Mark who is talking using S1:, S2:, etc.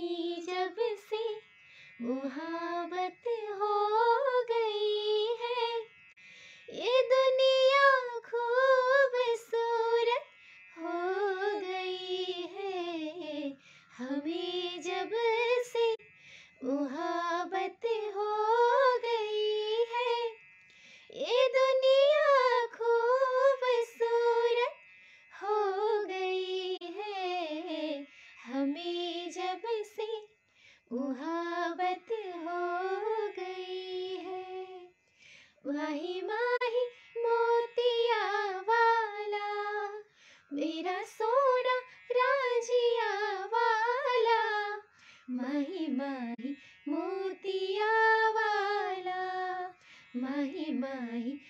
S1: की जब से मुहाबत हो गई है, ये दुनिया खूबसूरत हो गई है। हमें जब से मुहा से मुहाबत हो गई है। माही माही मोतिया वाला, मेरा सोना राजिया वाला, माही माही मोतिया वाला, माही माही